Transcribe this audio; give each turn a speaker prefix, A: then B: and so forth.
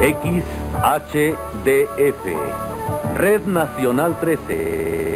A: XHDF, Red Nacional 13.